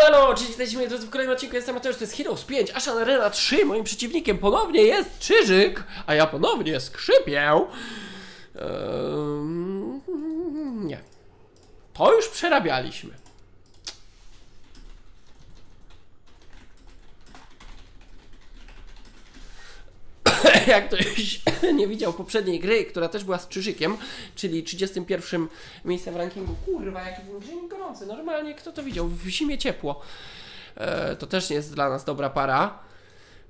Halo, halo, witajcie moi drodzy w kolejnym odcinku, jestem Mateusz, to jest Heroes 5, Ashan Arena 3, moim przeciwnikiem ponownie jest Czyżyk, a ja ponownie skrzypię. Ehm, nie. To już przerabialiśmy. Jak ktoś nie widział poprzedniej gry, która też była z Czyżykiem, czyli 31 miejscem w rankingu. Kurwa, jaki był dzień gorący. Normalnie kto to widział? W zimie ciepło. E, to też nie jest dla nas dobra para.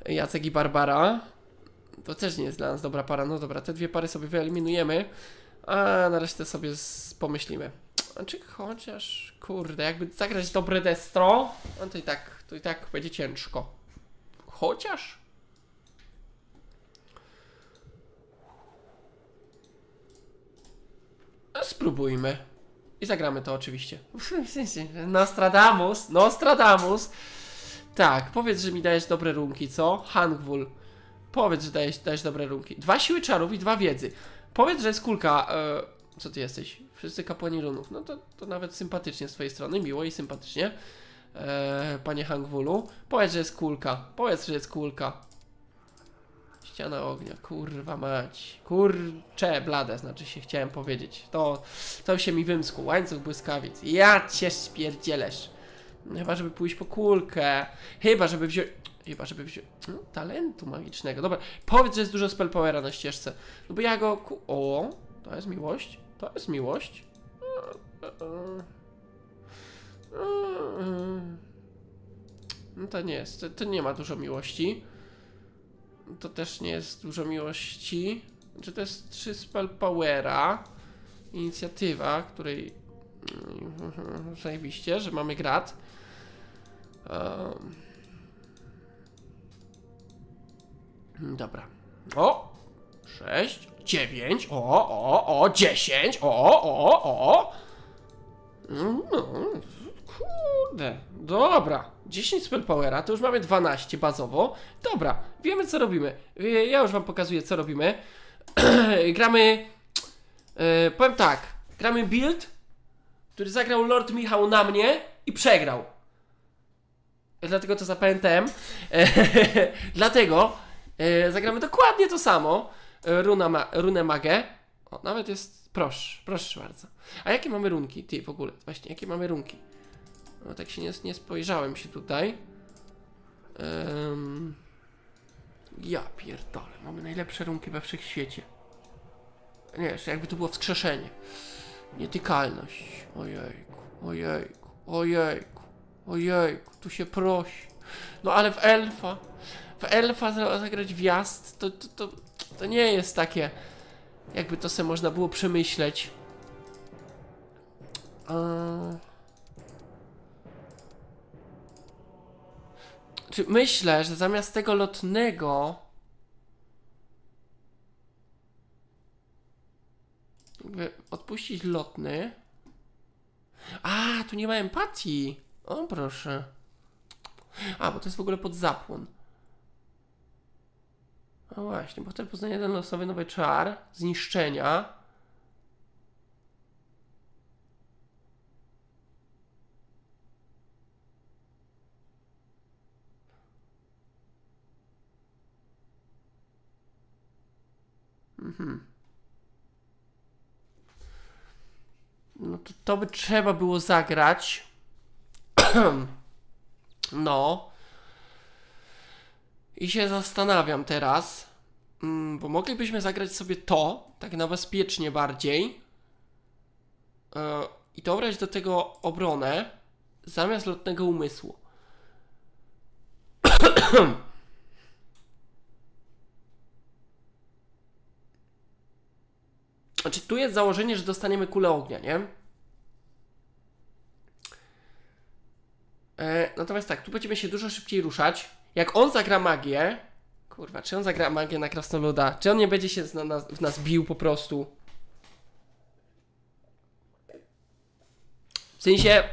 Jacek i Barbara. To też nie jest dla nas dobra para. No dobra, te dwie pary sobie wyeliminujemy, a na resztę sobie pomyślimy. Czy chociaż, kurde, jakby zagrać dobre destro, no to i tak, to i tak będzie ciężko. Chociaż? No, Spróbujmy. I zagramy to oczywiście. Nostradamus, Nostradamus. Tak, powiedz, że mi dajesz dobre runki, co? Hangwul. Powiedz, że dajesz, dajesz dobre runki. Dwa siły czarów i dwa wiedzy. Powiedz, że jest kulka. E, co ty jesteś? Wszyscy kapłani runów. No to, to nawet sympatycznie z twojej strony, miło i sympatycznie. E, panie Hangwulu. Powiedz, że jest kulka. Powiedz, że jest kulka. Ściana ognia, kurwa mać. Kurcze, blade, znaczy się chciałem powiedzieć. To, to się mi wymskł. Łańcuch błyskawic. Ja cię spierdzielesz. Chyba, żeby pójść po kulkę. Chyba, żeby wziąć... Chyba, żeby wziąć... No, talentu magicznego. Dobra, powiedz, że jest dużo spell powera na ścieżce. No bo ja go... Ku... O, to jest miłość. To jest miłość. No to nie jest. To nie ma dużo miłości. To też nie jest dużo miłości. Czy to jest 3 spell powera? Inicjatywa, której mm, zajebiście, że mamy grat. Um. Dobra. O! 6, 9, o, o, o, 10, o, o, o. No, kurde. Dobra. 10 spell powera, to już mamy 12 bazowo. Dobra, wiemy co robimy. Ja już wam pokazuję co robimy. gramy. e, powiem tak. Gramy build, który zagrał Lord Michał na mnie i przegrał. Dlatego to zapamiętałem. Dlatego e, zagramy dokładnie to samo. E, Runa ma, runę magę. O, nawet jest. Proszę, proszę bardzo. A jakie mamy runki? Ty w ogóle, właśnie, jakie mamy runki? No tak się nie, nie spojrzałem się tutaj. Em, ja pierdolę, mamy najlepsze runki we wszechświecie. Nie, jeszcze jakby to było wskrzeszenie. Nietykalność. Ojejku, ojejku, ojejku, ojejku, tu się prosi. No ale w elfa, w elfa za- zagrać wjazd, to, to, to, to nie jest takie, jakby to sobie można było przemyśleć. Eee... myślę, że zamiast tego lotnego. Odpuścić lotny. A, tu nie ma empatii. O, proszę. A, bo to jest w ogóle pod zapłon. No właśnie, bo wtedy poznaje jeden losowy nowy czar zniszczenia. No to, to by trzeba było zagrać. no. I się zastanawiam teraz, mm, bo moglibyśmy zagrać sobie to, tak na bezpiecznie bardziej. E, I dobrać do tego obronę zamiast lotnego umysłu. Znaczy, tu jest założenie, że dostaniemy kulę ognia, nie? E, natomiast tak, tu będziemy się dużo szybciej ruszać. Jak on zagra magię. Kurwa, czy on zagra magię na krasnoluda? Czy on nie będzie się na nas, w nas bił po prostu? W sensie.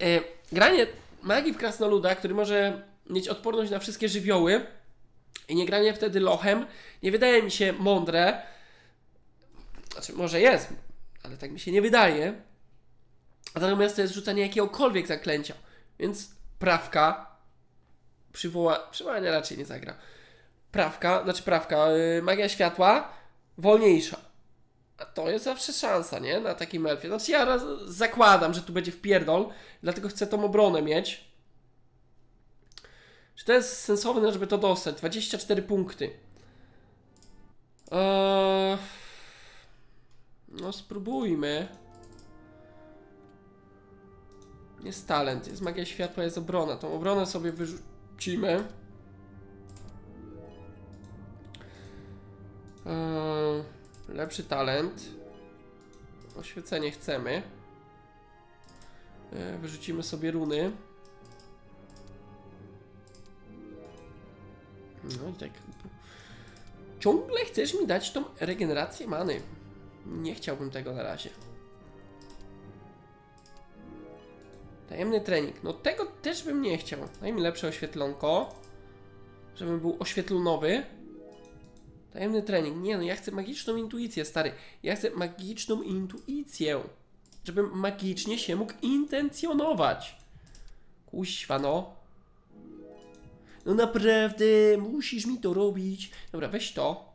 E, granie magii w krasnoluda, który może mieć odporność na wszystkie żywioły. I nie granie wtedy lochem, nie wydaje mi się mądre. Znaczy, może jest, ale tak mi się nie wydaje. Natomiast to jest rzucanie jakiegokolwiek zaklęcia. Więc prawka przywoła... Przywołania raczej nie zagra. Prawka, znaczy prawka, yy, magia światła wolniejsza. A to jest zawsze szansa, nie? Na takim elfie. Znaczy ja raz zakładam, że tu będzie wpierdol, dlatego chcę tą obronę mieć. Czy to jest sensowne, żeby to dostać? 24 punkty. Eee... No spróbujmy. Jest talent, jest magia światła, jest obrona. Tą obronę sobie wyrzucimy. Eee, lepszy talent. Oświecenie chcemy. Eee, wyrzucimy sobie runy. No i tak. Ciągle chcesz mi dać tą regenerację many. Nie chciałbym tego na razie. Tajemny trening. No tego też bym nie chciał. Daj mi lepsze oświetlonko. Żebym był oświetlonowy. Tajemny trening. Nie no, ja chcę magiczną intuicję, stary. Ja chcę magiczną intuicję. Żebym magicznie się mógł intencjonować. Kuźwa no. No naprawdę, musisz mi to robić. Dobra, weź to.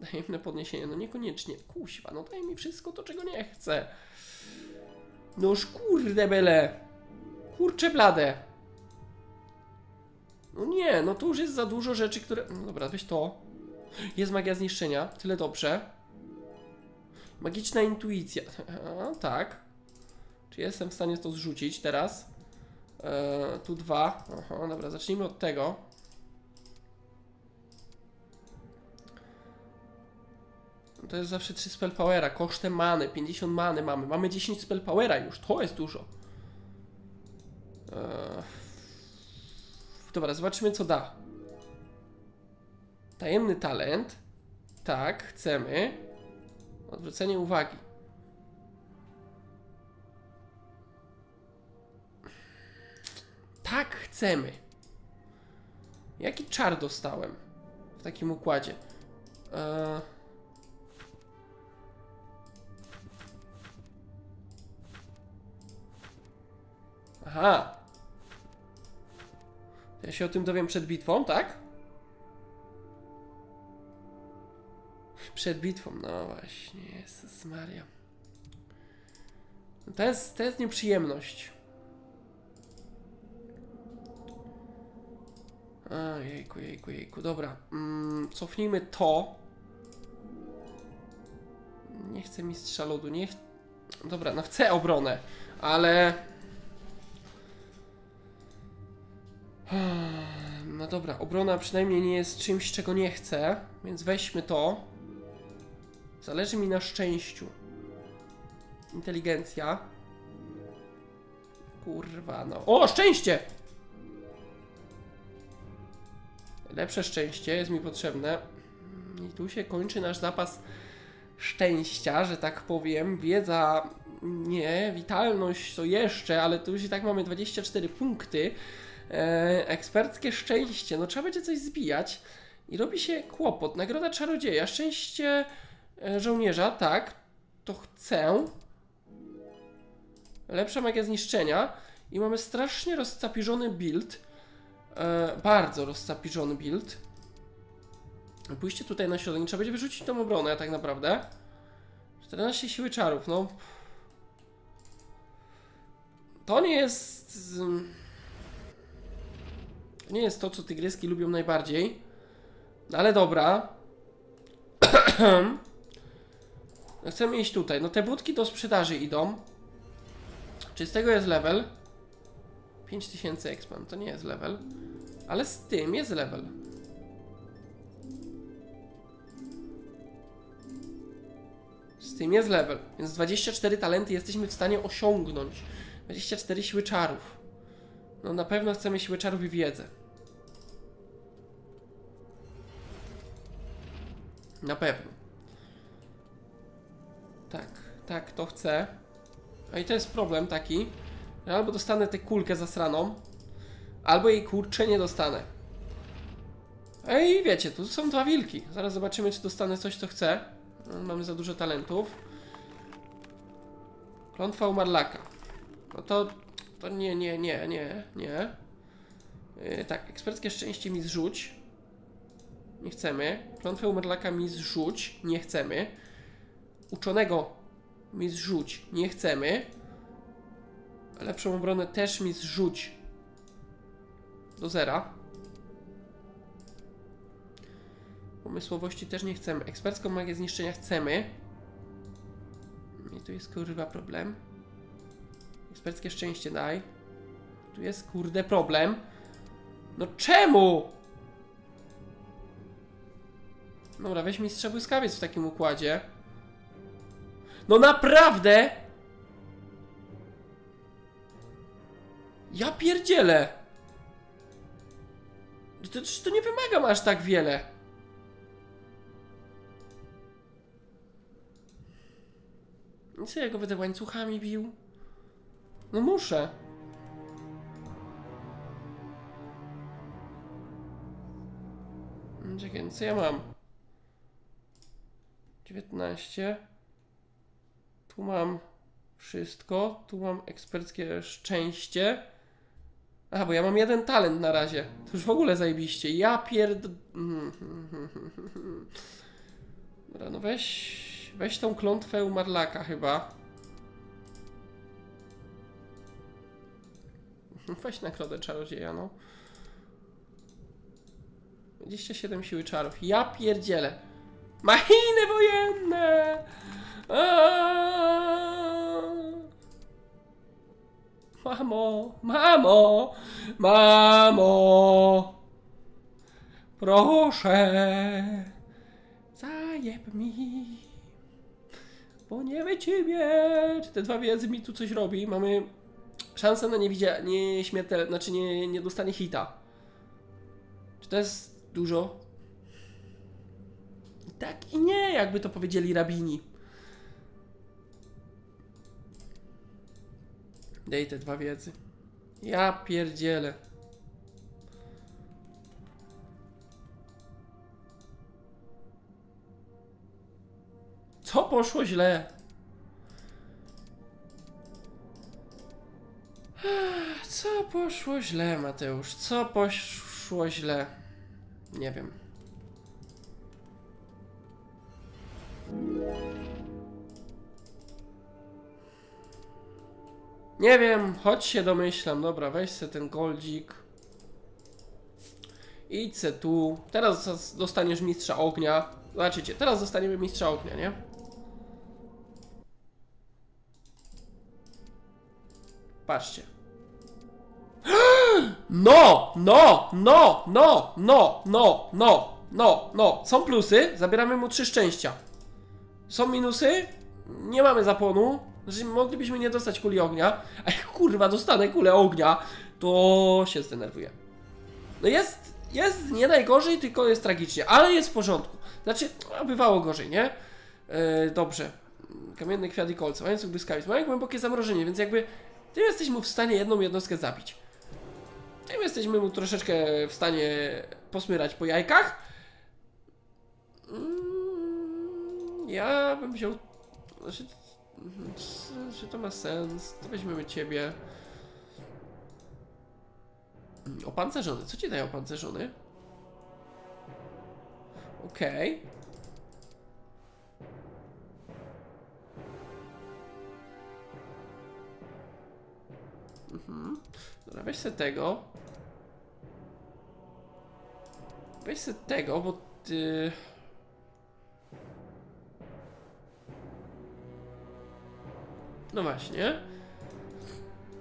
Tajemne podniesienie, no niekoniecznie. Kuźwa, no daj mi wszystko to, czego nie chcę. Noż kurde bele. Kurcze blade. No nie, no to już jest za dużo rzeczy, które... No dobra, weź to. Jest magia zniszczenia, tyle dobrze. Magiczna intuicja. A, tak. Czy jestem w stanie to zrzucić teraz? Eee, tu dwa. Aha, dobra, zacznijmy od tego. To jest zawsze 3 spell powera, kosztem many, 50 many mamy. Mamy 10 spell powera już, to jest dużo. Eee... Dobra, zobaczymy co da. Tajemny talent. Tak, chcemy. Odwrócenie uwagi. Tak, chcemy. Jaki czar dostałem w takim układzie? Eee... Aha. Ja się o tym dowiem przed bitwą, tak? Przed bitwą, no właśnie, Jezus Maria. To jest, to jest nieprzyjemność. A, jejku, jejku, jejku, dobra. Mm, cofnijmy to. Nie chcę mistrza lodu, nie ch... Dobra, no chcę obronę, ale... No dobra, obrona przynajmniej nie jest czymś, czego nie chcę, więc weźmy to. Zależy mi na szczęściu. Inteligencja. Kurwa, no. O, szczęście! Lepsze szczęście jest mi potrzebne. I tu się kończy nasz zapas szczęścia, że tak powiem. Wiedza nie, witalność to jeszcze, ale tu już i tak mamy 24 punkty. E, eksperckie szczęście. No trzeba będzie coś zbijać i robi się kłopot. Nagroda czarodzieja, szczęście e, żołnierza, tak, to chcę. Lepsza magia zniszczenia i mamy strasznie rozcapiżony build. E, bardzo rozcapiżony build. Pójście tutaj na środek, trzeba będzie wyrzucić tą obronę tak naprawdę. 14 siły czarów, no. To nie jest... To nie jest to, co tygryski lubią najbardziej. Ale dobra. no chcemy iść tutaj. No te budki do sprzedaży idą. Czy z tego jest level? 5000 expand, to nie jest level. Ale z tym jest level. Z tym jest level. Więc 24 talenty jesteśmy w stanie osiągnąć. 24 siły czarów. No na pewno chcemy siły czarów i wiedzę. Na pewno. Tak, tak, to chcę. A i to jest problem taki, że albo dostanę tę kulkę zasraną, albo jej kurcze nie dostanę. Ej, wiecie, tu są dwa wilki. Zaraz zobaczymy, czy dostanę coś, co chcę. No, mamy za dużo talentów. Klątwa umarlaka. No to To nie, nie, nie, nie, nie. Yy, tak, eksperckie szczęście mi zrzuć. Nie chcemy. Klątwę umarlaka mi zrzuć. Nie chcemy. Uczonego mi zrzuć. Nie chcemy. Lepszą obronę też mi zrzuć. Do zera. Pomysłowości też nie chcemy. Ekspercką magię zniszczenia chcemy. I tu jest kurwa problem. Eksperckie szczęście daj. Tu jest kurde problem. No czemu? Dobra, weź mistrza błyskawiec w takim układzie. No naprawdę! Ja pierdzielę! To, to, nie wymagam aż tak wiele. I co, ja go będę łańcuchami bił? No muszę. Czekaj, co ja mam? 19. Tu mam wszystko. Tu mam eksperckie szczęście. Aha, bo ja mam jeden talent na razie. To już w ogóle zajebiście. Ja pierd... Dobra, no weź... Weź tą klątwę umarlaka chyba. Weź nagrodę czarodzieja, no. 27 siły czarów. Ja pierdzielę. Machiny wojenne! Aaaa! Mamo, mamo, mamo, proszę, zajeb mi, bo nie wie ciebie. Czy te dwa wiedzy mi tu coś robi? Mamy szansę na niewidzia, nieśmiertelne, znaczy nie, nie dostanie hita. Czy to jest dużo? Tak i nie, jakby to powiedzieli rabini. Dej te dwa wiedzy. Ja pierdzielę. Co poszło źle? Co poszło źle, Mateusz? Co poszło źle? Nie wiem. Nie wiem, choć się domyślam. Dobra, weź se ten goldzik. Idź se tu. Teraz dostaniesz mistrza ognia. Zobaczycie, teraz dostaniemy mistrza ognia, nie? Patrzcie. No, no, no, no, no, no, no, no, no. Są plusy, zabieramy mu trzy szczęścia. Są minusy, nie mamy zapłonu, że moglibyśmy nie dostać kuli ognia, a jak kurwa dostanę kulę ognia, to się zdenerwuję. No jest, jest nie najgorzej, tylko jest tragicznie, ale jest w porządku. Znaczy, no, bywało gorzej, nie? Yy, dobrze. Kamienny kwiat i kolce, łańcuch błyskawic, mają głębokie zamrożenie, więc jakby tym jesteśmy w stanie jedną jednostkę zabić. Tym jesteśmy mu troszeczkę w stanie posmyrać po jajkach. Mm, ja bym wziął... Znaczy, czy to ma sens? To weźmiemy ciebie. Opancerzony. Co ci daje opancerzony? Okej. Okay. Mhm. Weź sobie tego. Weź sobie tego, bo ty... No właśnie.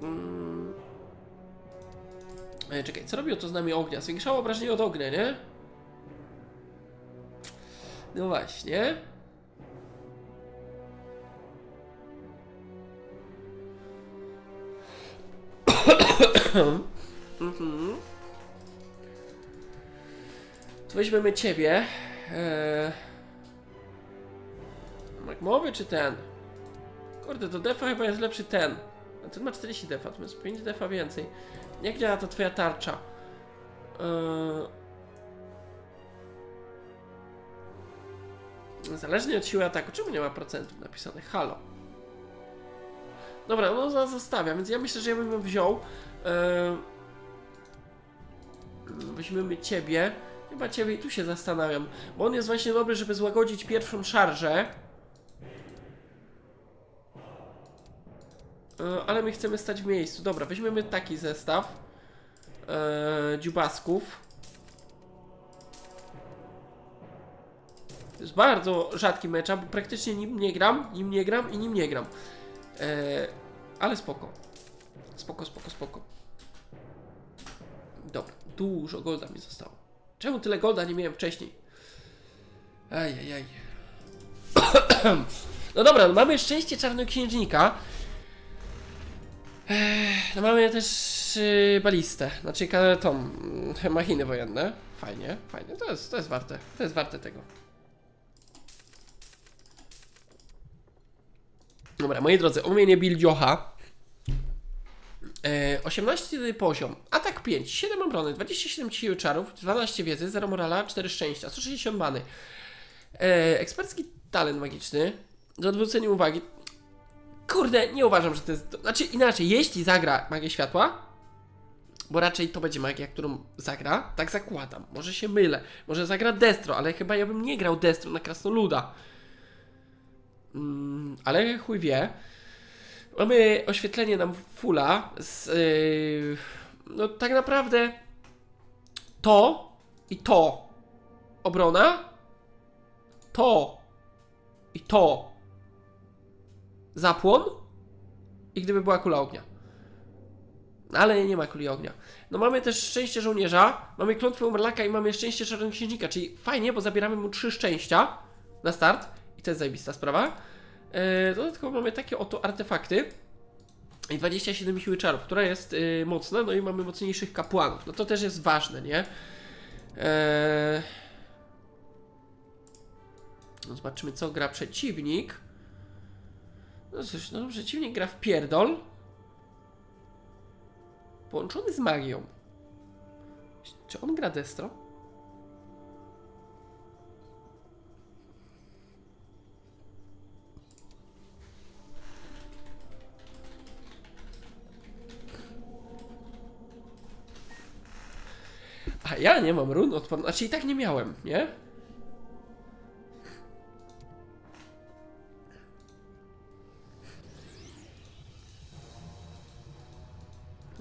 Hmm. Ej, czekaj, co robiło to znamie ognia? Zwiększało obrażenie od ognia, nie? No właśnie. mhm. To weźmiemy ciebie. Eee... Magmowy czy ten? Kurde, to defa chyba jest lepszy ten. A ten ma 40 defa, to jest 5 defa więcej. Jak działa ta twoja tarcza? Yy... Zależnie od siły ataku. Czemu nie ma procentów napisanych? Halo. Dobra, no za- zostawiam, więc ja myślę, że ja bym wziął. E, weźmiemy ciebie. Chyba ciebie i tu się zastanawiam, bo on jest właśnie dobry, żeby złagodzić pierwszą szarżę. Ale my chcemy stać w miejscu. Dobra, weźmiemy taki zestaw e, dziubasków. To jest bardzo rzadki mecz, bo praktycznie nim nie gram, nim nie gram i nim nie gram. E, ale spoko. Spoko, spoko, spoko. Dobra, dużo golda mi zostało. Czemu tyle golda nie miałem wcześniej? Ajajaj. No dobra, no mamy szczęście czarnoksiężnika. No mamy też yy, balistę, znaczy tą mm, machiny wojenne. Fajnie, fajnie, to jest, to jest warte, to jest warte tego. Dobra, moi drodzy, umienie Bildiocha. E, 18 poziom, atak 5, 7 obrony, 27 siły czarów, 12 wiedzy, 0 morala, 4 szczęścia, 160 many. E, ekspercki talent magiczny, do odwrócenia uwagi. Kurde, nie uważam, że to jest. Znaczy inaczej, jeśli zagra magię światła, bo raczej to będzie magia, którą zagra, tak zakładam. Może się mylę, może zagra Destro, ale chyba ja bym nie grał Destro na Krasnoluda. Mm, ale chuj wie. Mamy oświetlenie nam fulla z, yy, no tak naprawdę to i to obrona to i to zapłon i gdyby była kula ognia. Ale nie ma kuli ognia. No mamy też szczęście żołnierza, mamy klątwę umrlaka i mamy szczęście czarnoksiężnika, czyli fajnie, bo zabieramy mu trzy szczęścia na start i to jest zajebista sprawa. Yy, dodatkowo mamy takie oto artefakty i 27 siły czarów, która jest yy, mocna, no i mamy mocniejszych kapłanów. No to też jest ważne, nie? Eee... No zobaczymy, co gra przeciwnik. No cóż, no przeciwnik gra w pierdol. Połączony z magią. Czy on gra destro? A ja nie mam run odporności. Znaczy i tak nie miałem, nie?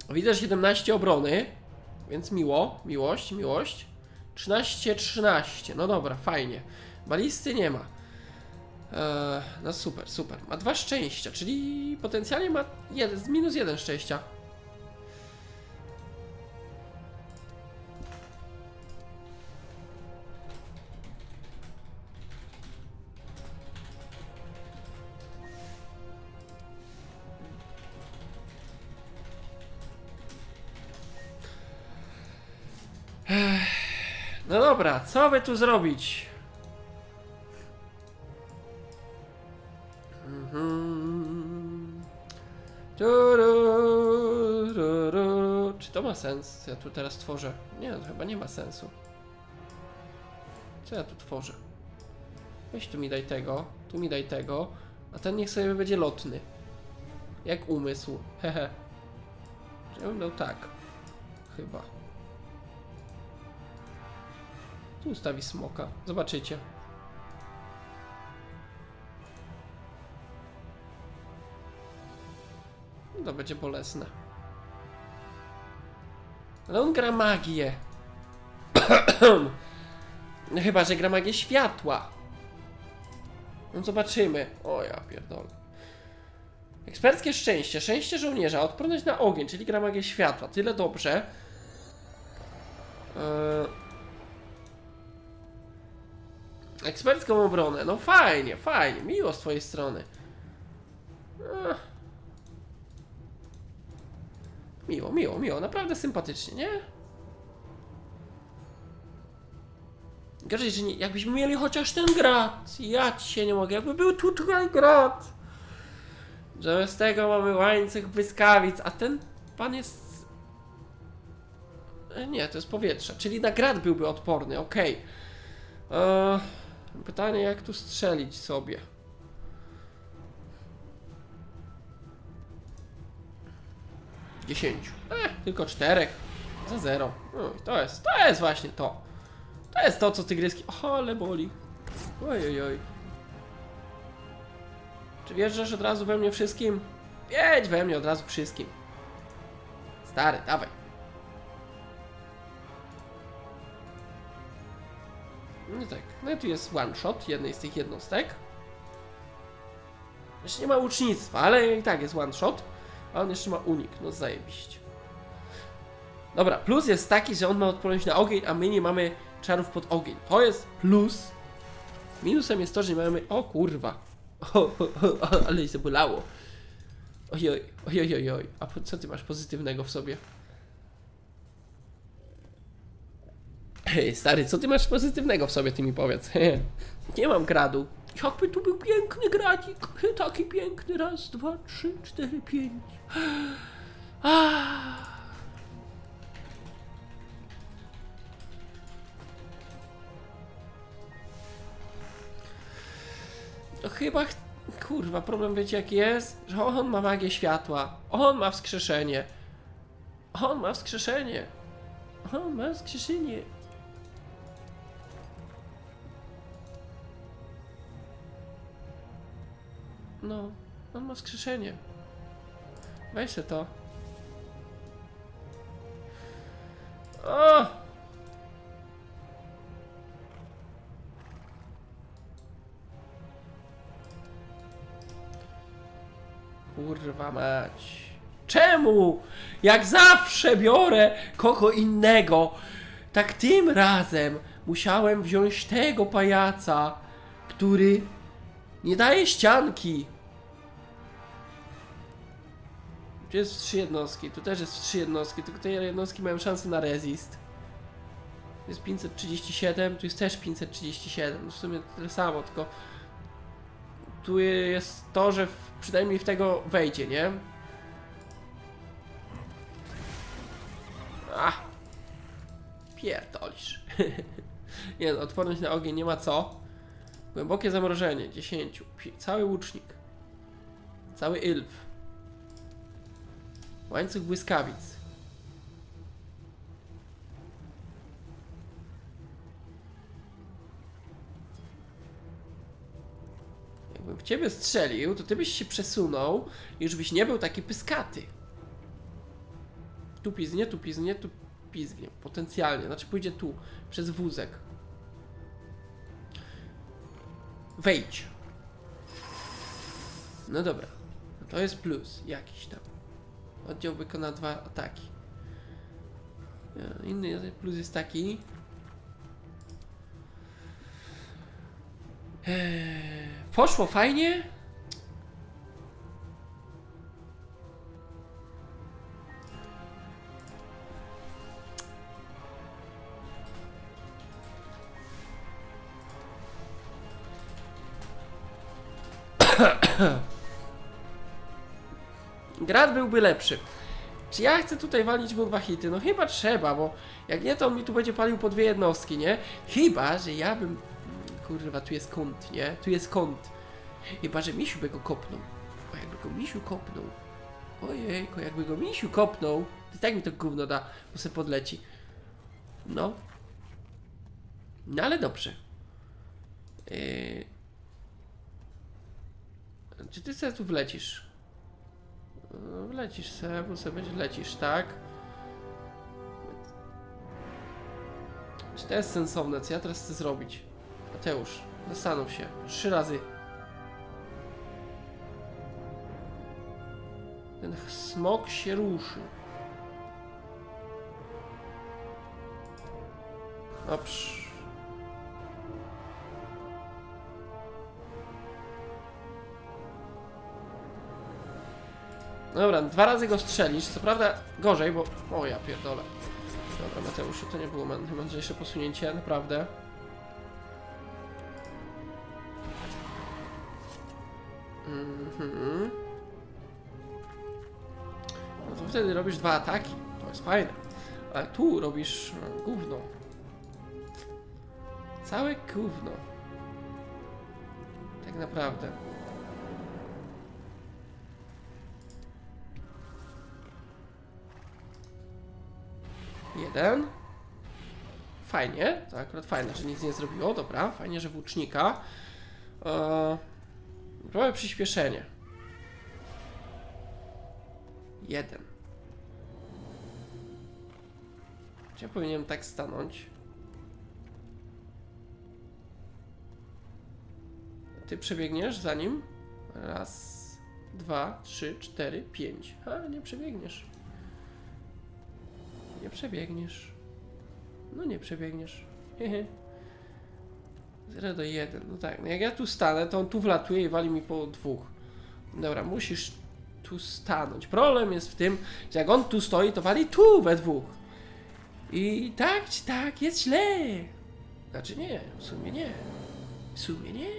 Widzę 17 obrony, więc miło, miłość, miłość. 13, 13. No dobra, fajnie. Balisty nie ma. Eee, no super, super. Ma dwa szczęścia, czyli potencjalnie ma jeden, minus jeden szczęścia. Co by tu zrobić? Mhm. Czy to ma sens, co ja tu teraz tworzę? Nie, to chyba nie ma sensu. Co ja tu tworzę? Weź tu mi daj tego, tu mi daj tego, a ten niech sobie będzie lotny. Jak umysł, hehe. Ja bym dał tak. Chyba. Tu ustawi smoka. Zobaczycie. To będzie bolesne. Ale on gra magię. Chyba, że gra magię światła. No zobaczymy. O ja pierdolę. Eksperckie szczęście. Szczęście żołnierza. Odporność na ogień, czyli gra magię światła. Tyle dobrze. Eee... Ekspercką obronę. No fajnie, fajnie. Miło z twojej strony. Miło, miło, miło. Naprawdę sympatycznie, nie? Gorzej, że nie, jakbyśmy mieli chociaż ten grat. Ja ci się nie mogę. Jakby był tu tutaj grat. Zamiast tego mamy łańcuch błyskawic, a ten pan jest... E, Nie, to jest powietrze. Czyli na grat byłby odporny, okej. Eee, Pytanie, jak tu strzelić sobie? 10. Eh, tylko 4. Za 0. No, to jest, to jest właśnie to. To jest to, co tygryski... O, ale boli. Oj, oj, oj. Czy wjeżdżasz od razu we mnie wszystkim? Jedź we mnie od razu wszystkim. Stary, dawaj. Tu jest one shot jednej z tych jednostek. Jeszcze nie ma łucznictwa, ale i tak jest one shot. A on jeszcze ma unik, no zajebiście. Dobra, plus jest taki, że on ma odporność na ogień, a my nie mamy czarów pod ogień. To jest plus. Minusem jest to, że nie mamy... O kurwa. O, o, o, ale się bolało. Ojoj, ojoj, ojoj, oj. A co ty masz pozytywnego w sobie? Hej, stary, co ty masz pozytywnego w sobie, ty mi powiedz. Nie mam gradu. Jakby tu był piękny gradzik. Taki piękny. Raz, dwa, trzy, cztery, pięć. Ah. No chyba... ch- Kurwa, problem wiecie jaki jest? Że on ma magię światła. On ma wskrzeszenie. On ma wskrzeszenie. On ma wskrzeszenie. No, on ma wskrzeszenie. Weź se to. O! Kurwa mać. Czemu? Jak zawsze biorę kogo innego. Tak tym razem musiałem wziąć tego pajaca, który nie daje ścianki. Tu jest trzy jednostki, tu też jest trzy jednostki, tylko te jednostki mają szansę na resist. Tu jest 537, tu jest też 537, no w sumie tyle samo, tylko tu jest to, że w, przynajmniej w tego wejdzie, nie? Ach! Pierdolisz. nie no, odporność na ogień nie ma co. Głębokie zamrożenie, 10. Pi- Cały łucznik. Cały ilf. Łańcuch błyskawic. Jakbym w ciebie strzelił, to ty byś się przesunął i już byś nie był taki pyskaty. Tu pizgnie, tu pizgnie, tu pizgnie. Potencjalnie. Znaczy pójdzie tu, przez wózek. Wejdź. No dobra. To jest plus jakiś tam. Oddział wykona dwa ataki. E, Inny plus jest taki. Eee, poszło fajnie. Grad byłby lepszy. Czy ja chcę tutaj walić mu dwa hity? No chyba trzeba, bo jak nie, to on mi tu będzie palił po dwie jednostki, nie? Chyba, że ja bym... Kurwa, tu jest kąt, nie? Tu jest kąt. Chyba, że Misiu by go kopnął. O, jakby go Misiu kopnął. Ojejko, jakby go Misiu kopnął, to tak mi to gówno da, bo se podleci. No. No ale dobrze. Yy... Czy ty sobie tu wlecisz? No, Wlecisz se, bo sobie będzie lecisz, tak? Czy to jest sensowne? Co ja teraz chcę zrobić? Mateusz, zastanów się. Trzy razy. Ten smok się ruszy. Dobrze. Dobra, dwa razy go strzelisz, co prawda gorzej, bo... O ja pierdolę. Dobra, Mateuszu, to nie było najmądrzejsze posunięcie, naprawdę. Mhm. No to wtedy robisz dwa ataki, to jest fajne. Ale tu robisz e, gówno. Całe gówno. Tak naprawdę. Jeden. Fajnie, to akurat fajne, że nic nie zrobiło, dobra, fajnie, że włócznika. Eee, Mamy przyspieszenie. Jeden. Czy ja powinienem tak stanąć? Ty przebiegniesz za nim? Raz, dwa, trzy, cztery, pięć. A, nie przebiegniesz. Nie przebiegniesz. No nie przebiegniesz. Hehe. 0 do 1. No tak, no jak ja tu stanę, to on tu wlatuje i wali mi po dwóch. Dobra, musisz tu stanąć. Problem jest w tym, że jak on tu stoi, to wali tu we dwóch. I tak czy tak, jest źle. Znaczy nie, w sumie nie. W sumie nie.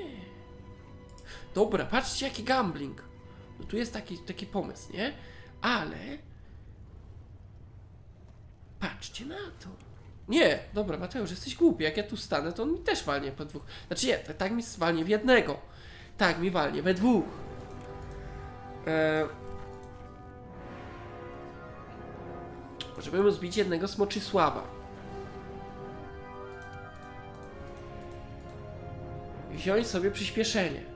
Dobra, patrzcie jaki gambling. No tu jest taki, taki pomysł, nie? Ale... Patrzcie na to. Nie, dobra, Mateusz, jesteś głupi. Jak ja tu stanę, to on mi też walnie po dwóch. Znaczy nie, tak, mi walnie w jednego. Tak, mi walnie we dwóch. Eee... Możemy zbić jednego Smoczysława. Wziąć sobie przyspieszenie.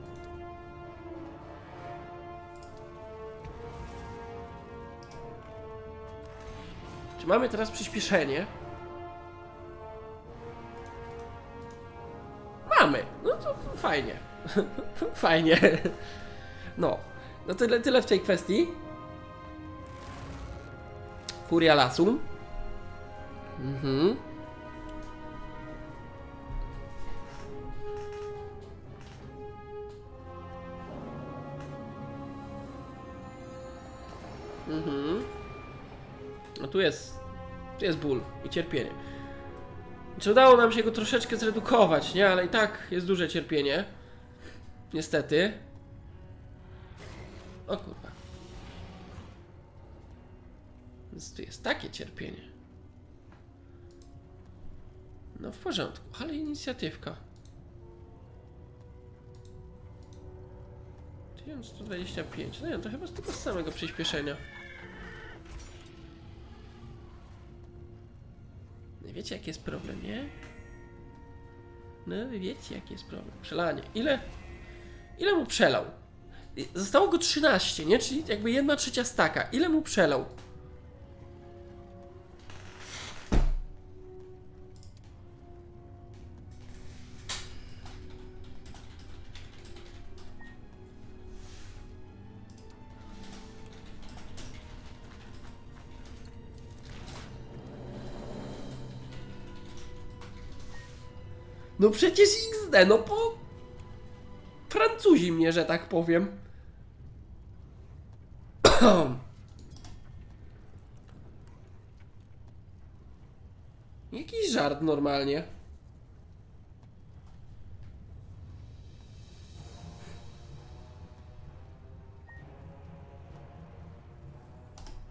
Mamy teraz przyspieszenie? Mamy. No to, fajnie. fajnie. No. No tyle, tyle w tej kwestii. Furia lasu. Mhm. Tu jest. Tu jest ból i cierpienie. Czy udało nam się go troszeczkę zredukować, nie? Ale i tak jest duże cierpienie. Niestety. O kurwa. Więc tu jest takie cierpienie. No w porządku, ale inicjatywka. 1125. No nie, to chyba z tego samego przyspieszenia. Wiecie jaki jest problem, nie? No wiecie jaki jest problem. Przelanie. Ile? Ile mu przelał? Zostało go 13, nie? Czyli jakby jedna trzecia staka. Ile mu przelał? No przecież XD, no po... Francuzi mnie, że tak powiem. Jakiś żart normalnie.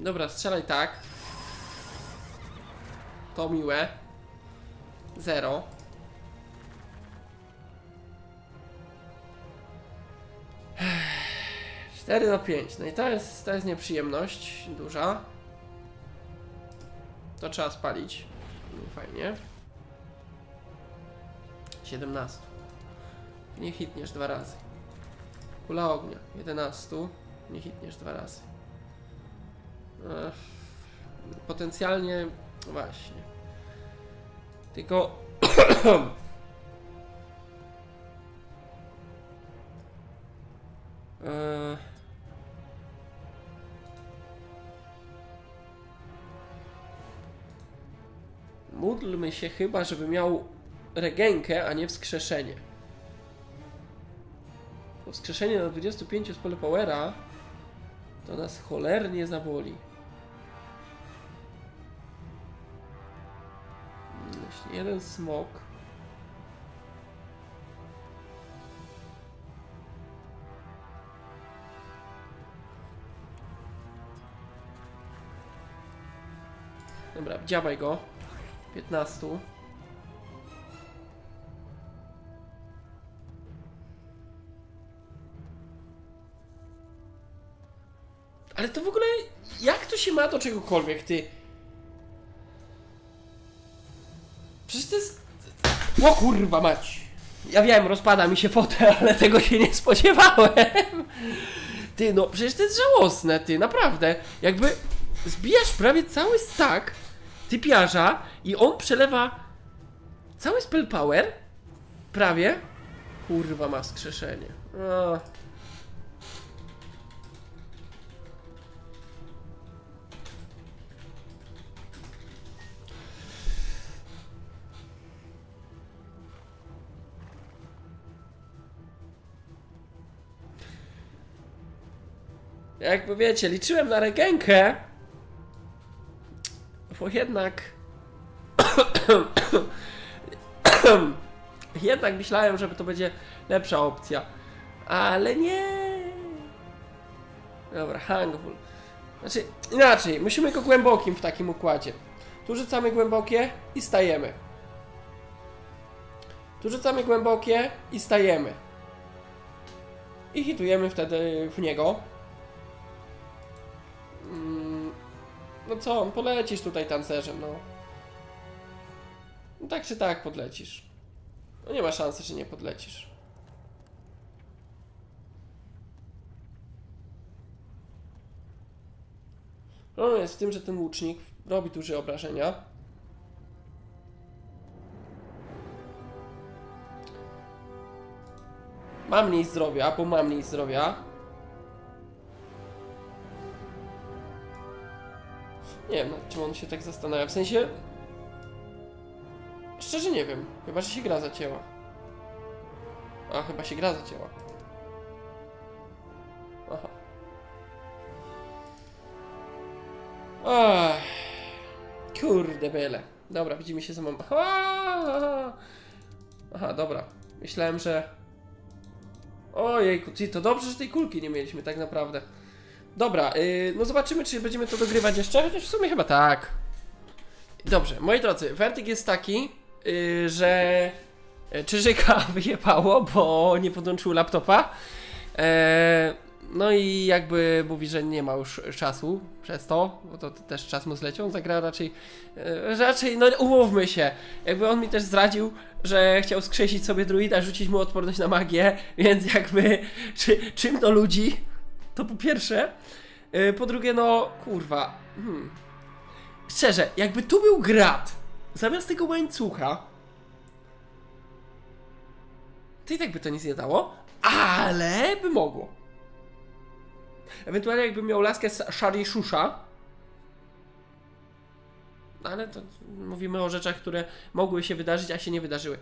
Dobra, strzelaj tak. To miłe. Zero. 4 do 5. No i to jest, to jest nieprzyjemność duża. To trzeba spalić. No fajnie. 17. Nie hitniesz dwa razy. Kula ognia. 11. Nie hitniesz dwa razy. Ech. Potencjalnie... no Właśnie. Tylko... Eee... Módlmy się chyba, żeby miał regenkę, a nie wskrzeszenie. Bo wskrzeszenie na 25 z Polepowera to nas cholernie zaboli. Jeśli jeden smok Dobra, działaj go. 15. Ale to w ogóle, jak to się ma do czegokolwiek, ty? przecież to jest... O kurwa mać! Ja wiem, rozpada mi się fotel, ale tego się nie spodziewałem. Ty, no przecież to jest żałosne, ty, naprawdę. Jakby zbijasz prawie cały stack typiarza i on przelewa cały spell power, prawie. Kurwa ma skrzeszenie. O. Jakby wiecie, liczyłem na regenkę, bo jednak jednak myślałem, że to będzie lepsza opcja, ale nie. Dobra, hangful. Znaczy, inaczej, musimy go głębokim w takim układzie. Tu rzucamy głębokie i stajemy. Tu rzucamy głębokie i stajemy. I hitujemy wtedy w niego. No co, polecisz tutaj tancerzem, no. no. Tak czy tak podlecisz. No nie ma szansy, że nie podlecisz. Problem jest w tym, że ten łucznik robi duże obrażenia. Mam mniej zdrowia, bo mam mniej zdrowia. Nie wiem, nad czym on się tak zastanawia. W sensie... Szczerze nie wiem. Chyba, że się gra zacięła. A, chyba się gra zacięła. Aha. Ach. Kurde byle. Dobra, widzimy się za mną. Aha, dobra. Myślałem, że... Ojejku, ty, to dobrze, że tej kulki nie mieliśmy tak naprawdę. Dobra, yy, no zobaczymy, czy będziemy to dogrywać jeszcze, chociaż w sumie chyba tak. Dobrze, moi drodzy, werdykt jest taki, yy, że Czyżyka wyjebało, bo nie podłączył laptopa. Eee, no i jakby mówi, że nie ma już czasu przez to, bo to, też czas mu zleciał. Zagra raczej, e, raczej, no umówmy się, jakby on mi też zdradził, że chciał skrzesić sobie druida, rzucić mu odporność na magię, więc jakby czy, czym to ludzi? To po pierwsze. E, po drugie, no kurwa. Hmm. Szczerze, jakby tu był grad, zamiast tego łańcucha, to i tak by to nic nie dało, ale by mogło. Ewentualnie jakbym miał laskę z Shari Shusha. No ale to mówimy o rzeczach, które mogły się wydarzyć, a się nie wydarzyły.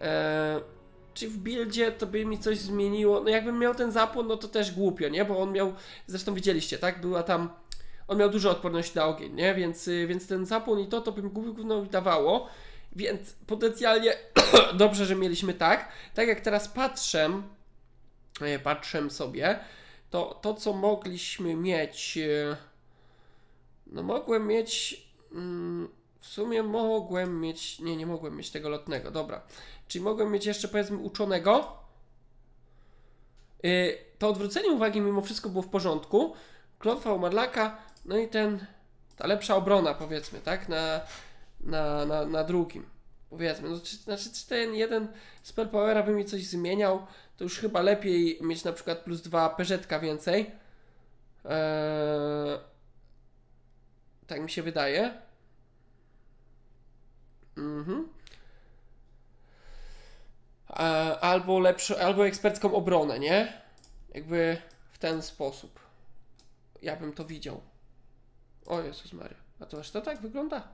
Eee, czy w buildzie to by mi coś zmieniło? No jakbym miał ten zapłon, no to też głupio, nie? Bo on miał, zresztą widzieliście, tak? Była tam, on miał dużo odporności na ogień, nie? Więc, y, więc ten zapłon i to, to by mi dawało. Więc potencjalnie dobrze, że mieliśmy tak. Tak jak teraz patrzę, e, patrzę sobie, to to, co mogliśmy mieć, e, no mogłem mieć, mm, w sumie mogłem mieć, nie, nie mogłem mieć tego lotnego, dobra. Czyli mogłem mieć jeszcze powiedzmy uczonego. E, to odwrócenie uwagi mimo wszystko było w porządku. Klątwa Umarlaka, no i ten, ta lepsza obrona powiedzmy, tak, na, na, na, na drugim. Powiedzmy, no, czy, znaczy, czy ten jeden spell powera by mi coś zmieniał, to już chyba lepiej mieć na przykład plus dwa peżetka więcej. Eee, tak mi się wydaje. Mhm. Albo lepszą, albo ekspercką obronę, nie? Jakby w ten sposób. Ja bym to widział. O Jezus Maria. A to aż to tak wygląda?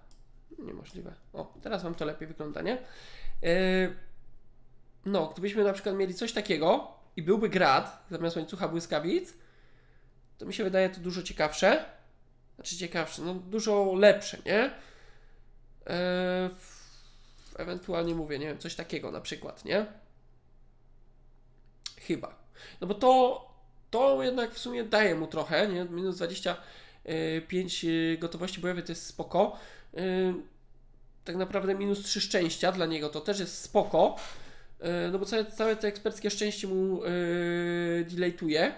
Niemożliwe. O, teraz wam to lepiej wygląda, nie? Yy, no, gdybyśmy na przykład mieli coś takiego i byłby grad zamiast łańcucha błyskawic, to mi się wydaje to dużo ciekawsze. Znaczy ciekawsze, no dużo lepsze, nie? Yy, ewentualnie mówię, nie wiem, coś takiego na przykład, nie? Chyba. No bo to, to jednak w sumie daje mu trochę, nie? Minus 25 gotowości bojowej to jest spoko. Yy, tak naprawdę minus 3 szczęścia dla niego to też jest spoko. No bo całe, całe to eksperckie szczęście mu delaytuje.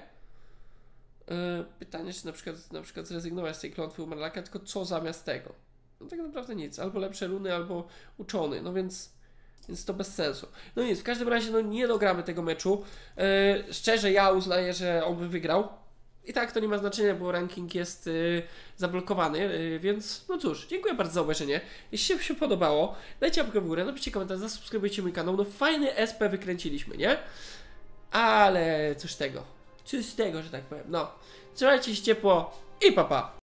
Pytanie, czy na przykład, na przykład zrezygnować z tej klątwy Umarlaka, tylko co zamiast tego? No tak naprawdę nic. Albo lepsze runy, albo uczony, no więc, więc to bez sensu. No nic, w każdym razie no nie dogramy tego meczu. Yy, szczerze ja uznaję, że on by wygrał. I tak to nie ma znaczenia, bo ranking jest yy, zablokowany, yy, więc no cóż, dziękuję bardzo za obejrzenie. Jeśli się podobało, dajcie łapkę w górę, napiszcie komentarz, zasubskrybujcie mój kanał. No fajny SP wykręciliśmy, nie? Ale cóż tego. Cóż z tego, że tak powiem. No, trzymajcie się ciepło i papa. Pa.